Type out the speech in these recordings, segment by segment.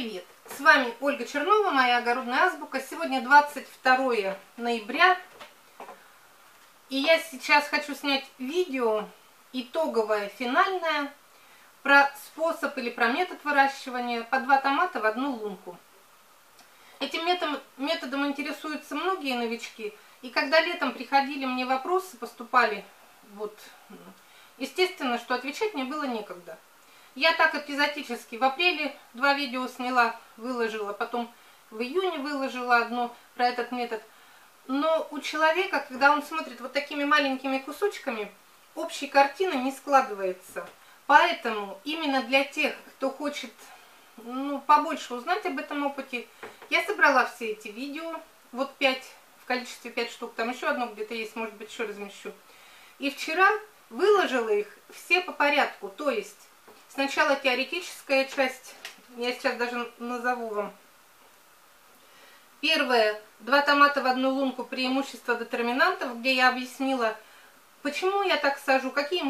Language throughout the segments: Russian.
привет! С вами Ольга Чернова, моя огородная азбука. Сегодня 22 ноября. И я сейчас хочу снять видео итоговое, финальное, про способ или про метод выращивания по два томата в одну лунку. Этим методом, методом интересуются многие новички. И когда летом приходили мне вопросы, поступали, вот, естественно, что отвечать мне было некогда. Я так эпизодически в апреле два видео сняла, выложила, потом в июне выложила одно про этот метод. Но у человека, когда он смотрит вот такими маленькими кусочками, общей картины не складывается. Поэтому именно для тех, кто хочет ну, побольше узнать об этом опыте, я собрала все эти видео, вот пять в количестве 5 штук, там еще одно где-то есть, может быть, еще размещу. И вчера выложила их все по порядку, то есть Сначала теоретическая часть, я сейчас даже назову вам. Первое, два томата в одну лунку, преимущества детерминантов, где я объяснила, почему я так сажу, какие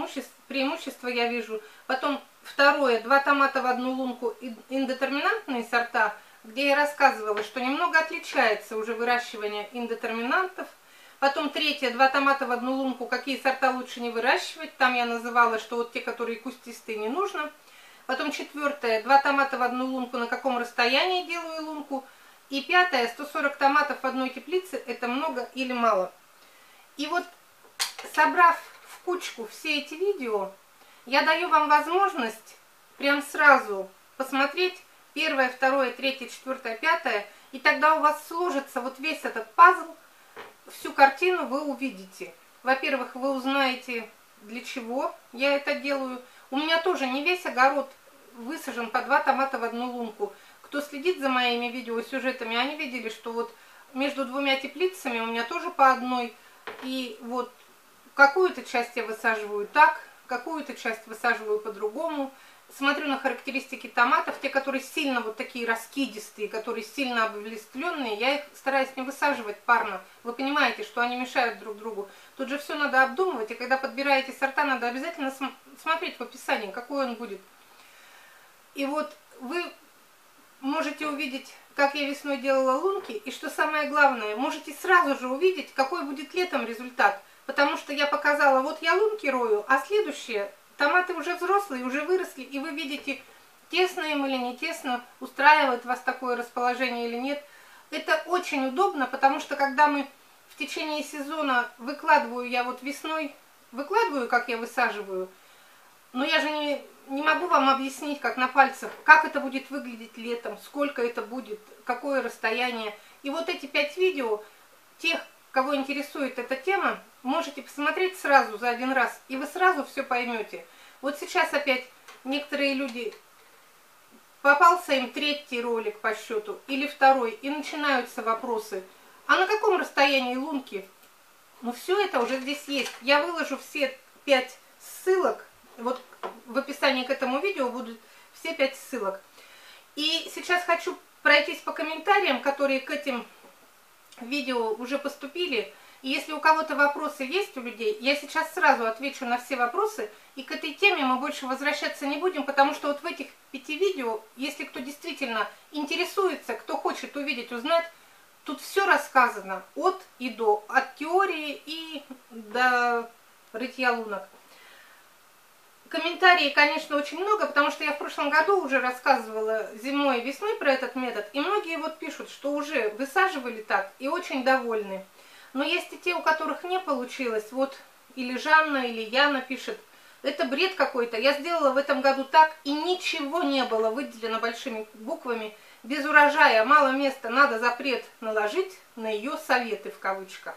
преимущества я вижу. Потом второе, два томата в одну лунку, индетерминантные сорта, где я рассказывала, что немного отличается уже выращивание индетерминантов – Потом третье, два томата в одну лунку, какие сорта лучше не выращивать. Там я называла, что вот те, которые кустистые, не нужно. Потом четвертое, два томата в одну лунку, на каком расстоянии делаю лунку. И пятое, 140 томатов в одной теплице, это много или мало. И вот, собрав в кучку все эти видео, я даю вам возможность прям сразу посмотреть первое, второе, третье, четвертое, пятое, и тогда у вас сложится вот весь этот пазл, всю картину вы увидите. Во-первых, вы узнаете, для чего я это делаю. У меня тоже не весь огород высажен по два томата в одну лунку. Кто следит за моими видеосюжетами, они видели, что вот между двумя теплицами у меня тоже по одной. И вот какую-то часть я высаживаю так, какую-то часть высаживаю по-другому смотрю на характеристики томатов, те, которые сильно вот такие раскидистые, которые сильно облистленные, я их стараюсь не высаживать парно. Вы понимаете, что они мешают друг другу. Тут же все надо обдумывать, и когда подбираете сорта, надо обязательно см смотреть в описании, какой он будет. И вот вы можете увидеть, как я весной делала лунки, и что самое главное, можете сразу же увидеть, какой будет летом результат. Потому что я показала, вот я лунки рою, а следующее Томаты уже взрослые, уже выросли, и вы видите, тесно им или не тесно, устраивает вас такое расположение или нет. Это очень удобно, потому что когда мы в течение сезона выкладываю, я вот весной выкладываю, как я высаживаю, но я же не, не могу вам объяснить, как на пальцах, как это будет выглядеть летом, сколько это будет, какое расстояние. И вот эти пять видео, тех, кого интересует эта тема, можете посмотреть сразу за один раз, и вы сразу все поймете. Вот сейчас опять некоторые люди, попался им третий ролик по счету или второй, и начинаются вопросы. А на каком расстоянии лунки? Ну все это уже здесь есть. Я выложу все пять ссылок, вот в описании к этому видео будут все пять ссылок. И сейчас хочу пройтись по комментариям, которые к этим видео уже поступили. И если у кого-то вопросы есть у людей, я сейчас сразу отвечу на все вопросы, и к этой теме мы больше возвращаться не будем, потому что вот в этих пяти видео, если кто действительно интересуется, кто хочет увидеть, узнать, тут все рассказано от и до, от теории и до рытья лунок. Комментарии, конечно, очень много, потому что я в прошлом году уже рассказывала зимой и весной про этот метод, и многие вот пишут, что уже высаживали так и очень довольны. Но есть и те, у которых не получилось. Вот или Жанна, или Яна пишет, это бред какой-то. Я сделала в этом году так, и ничего не было выделено большими буквами. Без урожая, мало места, надо запрет наложить на ее советы в кавычках.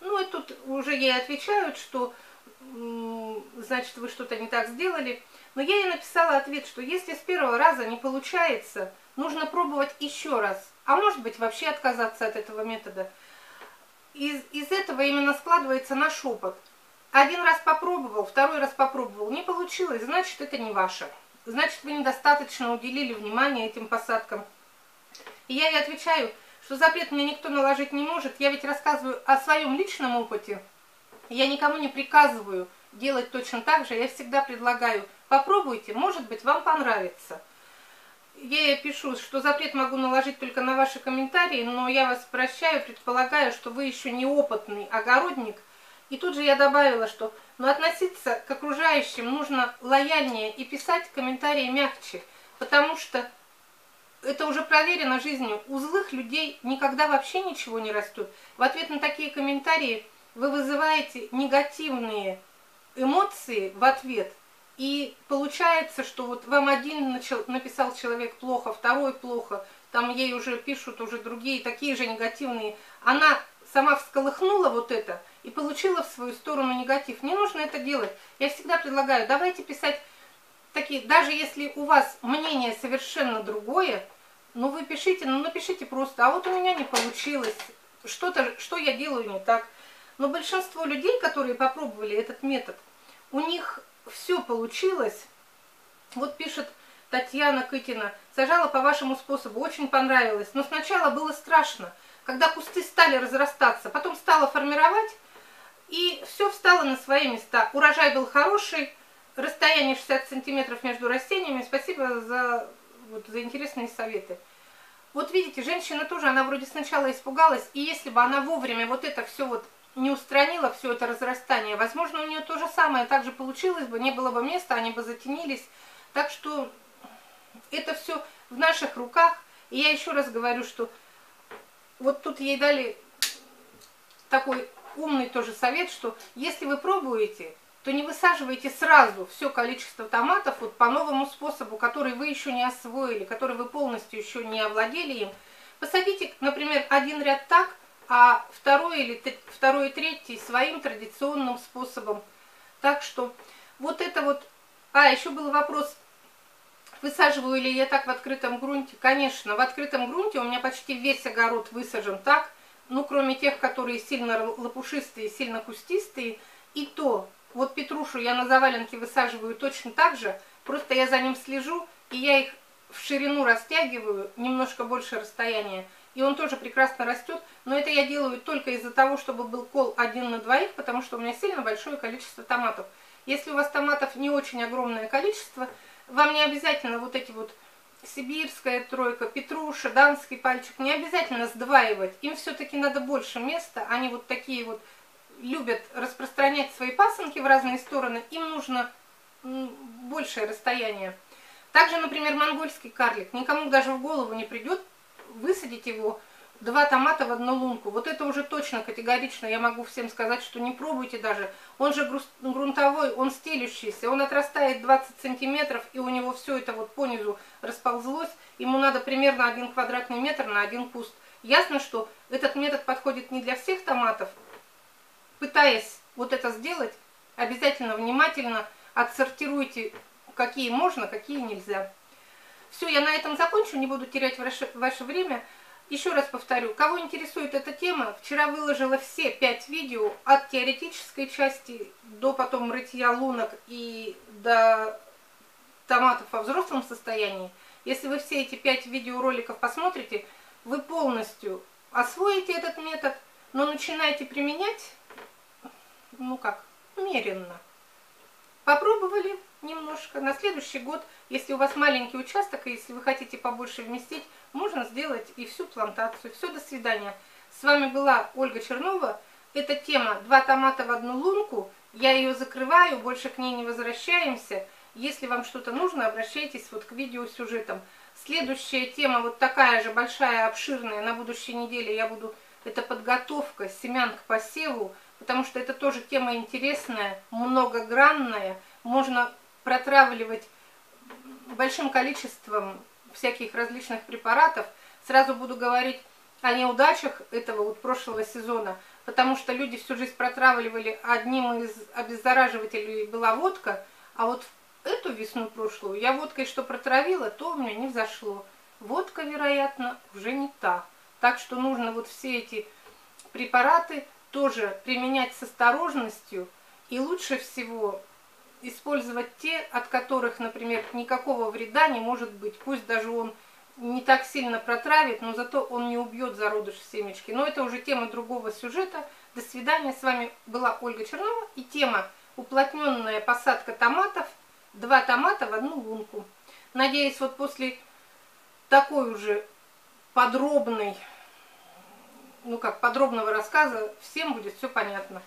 Ну и тут уже ей отвечают, что значит вы что-то не так сделали. Но я ей написала ответ, что если с первого раза не получается, нужно пробовать еще раз. А может быть вообще отказаться от этого метода из, из этого именно складывается наш опыт. Один раз попробовал, второй раз попробовал, не получилось, значит это не ваше. Значит вы недостаточно уделили внимания этим посадкам. И я ей отвечаю, что запрет мне никто наложить не может. Я ведь рассказываю о своем личном опыте. Я никому не приказываю делать точно так же. Я всегда предлагаю, попробуйте, может быть вам понравится. я пишу, что запрет могу наложить только на ваши комментарии, но я вас прощаю, предполагаю, что вы еще неопытный огородник. И тут же я добавила, что но относиться к окружающим нужно лояльнее и писать комментарии мягче, потому что это уже проверено жизнью. У злых людей никогда вообще ничего не растет. В ответ на такие комментарии вы вызываете негативные эмоции в ответ. И получается, что вот вам один начал, написал человек плохо, второй плохо, там ей уже пишут уже другие, такие же негативные. Она сама всколыхнула вот это и получила в свою сторону негатив. Не нужно это делать. Я всегда предлагаю, давайте писать такие, даже если у вас мнение совершенно другое, ну вы пишите, ну напишите просто, а вот у меня не получилось, что-то, что я делаю не так. Но большинство людей, которые попробовали этот метод, у них все получилось. Вот пишет Татьяна Кытина, сажала по вашему способу, очень понравилось. Но сначала было страшно, когда кусты стали разрастаться, потом стала формировать, и все встало на свои места. Урожай был хороший, расстояние 60 сантиметров между растениями. Спасибо за, вот, за интересные советы. Вот видите, женщина тоже, она вроде сначала испугалась, и если бы она вовремя вот это все вот не устранила, все это разрастание, возможно, у нее то же самое также получилось бы, не было бы места, они бы затенились. Так что это все в наших руках. И я еще раз говорю, что вот тут ей дали такой умный тоже совет, что если вы пробуете, то не высаживайте сразу все количество томатов вот по новому способу, который вы еще не освоили, который вы полностью еще не овладели им. Посадите, например, один ряд так, а второй или второй и третий своим традиционным способом. Так что вот это вот... А, еще был вопрос, высаживаю ли я так в открытом грунте. Конечно, в открытом грунте у меня почти весь огород высажен так, ну, кроме тех, которые сильно лопушистые, сильно кустистые, и то, вот петрушу я на заваленке высаживаю точно так же, просто я за ним слежу, и я их в ширину растягиваю, немножко больше расстояния, и он тоже прекрасно растет, но это я делаю только из-за того, чтобы был кол один на двоих, потому что у меня сильно большое количество томатов. Если у вас томатов не очень огромное количество, вам не обязательно вот эти вот сибирская тройка, петруша, данский пальчик, не обязательно сдваивать. Им все-таки надо больше места. Они вот такие вот любят распространять свои пасынки в разные стороны. Им нужно большее расстояние. Также, например, монгольский карлик. Никому даже в голову не придет высадить его два томата в одну лунку. Вот это уже точно, категорично я могу всем сказать, что не пробуйте даже. Он же грунтовой, он стелющийся, он отрастает 20 сантиметров, и у него все это вот понизу расползлось. Ему надо примерно один квадратный метр на один куст. Ясно, что этот метод подходит не для всех томатов. Пытаясь вот это сделать, обязательно внимательно отсортируйте, какие можно, какие нельзя. Все, я на этом закончу, не буду терять ваше, ваше время. Еще раз повторю, кого интересует эта тема, вчера выложила все пять видео от теоретической части до потом рытья лунок и до томатов во взрослом состоянии. Если вы все эти пять видеороликов посмотрите, вы полностью освоите этот метод, но начинаете применять, ну как, умеренно. Попробовали немножко. На следующий год, если у вас маленький участок, и если вы хотите побольше вместить, можно сделать и всю плантацию. Все, до свидания. С вами была Ольга Чернова. Эта тема «Два томата в одну лунку». Я ее закрываю, больше к ней не возвращаемся. Если вам что-то нужно, обращайтесь вот к видеосюжетам. Следующая тема, вот такая же большая, обширная, на будущей неделе я буду... Это подготовка семян к посеву, потому что это тоже тема интересная, многогранная. Можно протравливать большим количеством всяких различных препаратов. Сразу буду говорить о неудачах этого вот прошлого сезона, потому что люди всю жизнь протравливали, одним из обеззараживателей была водка, а вот эту весну прошлую я водкой что протравила, то у меня не взошло. Водка, вероятно, уже не та. Так что нужно вот все эти препараты тоже применять с осторожностью. И лучше всего использовать те, от которых, например, никакого вреда не может быть. Пусть даже он не так сильно протравит, но зато он не убьет зародыш семечки. Но это уже тема другого сюжета. До свидания. С вами была Ольга Чернова и тема уплотненная посадка томатов. Два томата в одну лунку. Надеюсь, вот после такой уже подробный, ну как, подробного рассказа всем будет все понятно.